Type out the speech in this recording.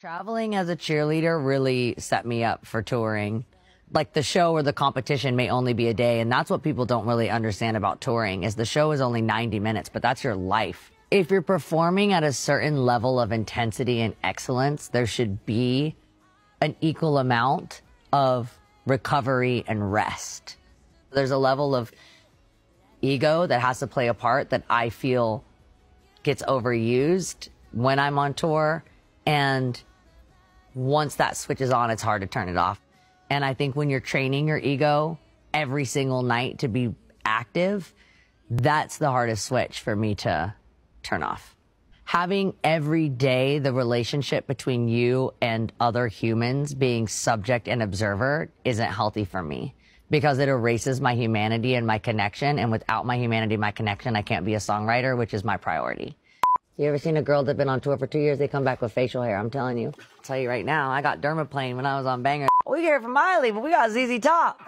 Traveling as a cheerleader really set me up for touring. Like the show or the competition may only be a day. And that's what people don't really understand about touring is the show is only 90 minutes, but that's your life. If you're performing at a certain level of intensity and excellence, there should be an equal amount of recovery and rest. There's a level of ego that has to play a part that I feel gets overused when I'm on tour. And once that switches on, it's hard to turn it off. And I think when you're training your ego every single night to be active, that's the hardest switch for me to turn off. Having every day the relationship between you and other humans being subject and observer isn't healthy for me because it erases my humanity and my connection. And without my humanity, my connection, I can't be a songwriter, which is my priority. You ever seen a girl that's been on tour for two years? They come back with facial hair. I'm telling you. I'll tell you right now, I got dermaplane when I was on Banger. We hear it from Miley, but we got ZZ Top.